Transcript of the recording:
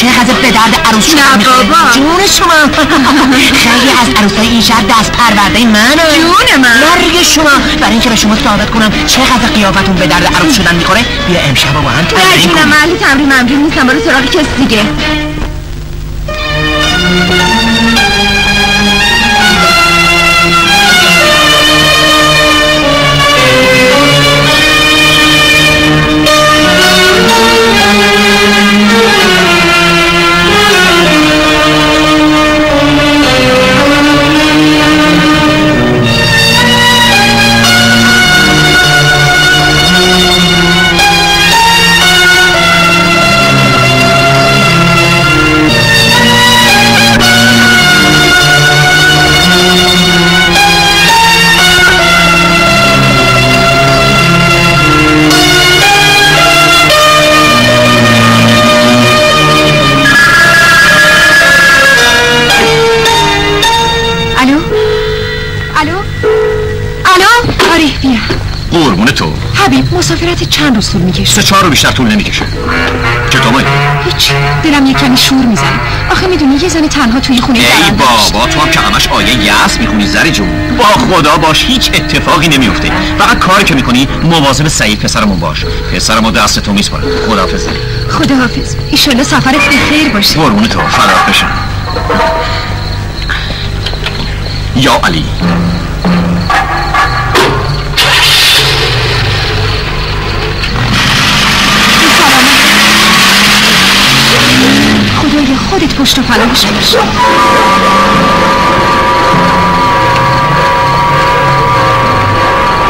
چقدر به درد عروس شما نه بابا. جون شما. خیلی از عروسای این شهر دست پرورده من جون من. مرگ شما. برای اینکه به شما ثابت کنم چقدر قیافتون به درد عروس شدن می‌خوره؟ بیا امشب با هم نه تمرین جونم کنیم من اهل تمرین ممرین نیستم. برو سراغ کس دیگه. آره بیا. قربون تو. حبیب مسافرت چند روز طول می‌کشه؟ سه چهار رو بیشتر طول نمی‌کشه. چطور هیچ دلم یه کمی شور می‌زنه. آخه می‌دونی یه زن تنها توی خونه ای بابا تو هم که همش آیه یأس می‌خونی زری جون. با خدا باش هیچ اتفاقی نمیفته فقط کاری که می‌کنی مواظب سعید پسرمون باش. پسرمو دست تو میسپارم خداحافظ. خداحافظ. ایشالله سفرت به خیر باشه. قربون تو. فدات بشم یا علی. que eu estou falando,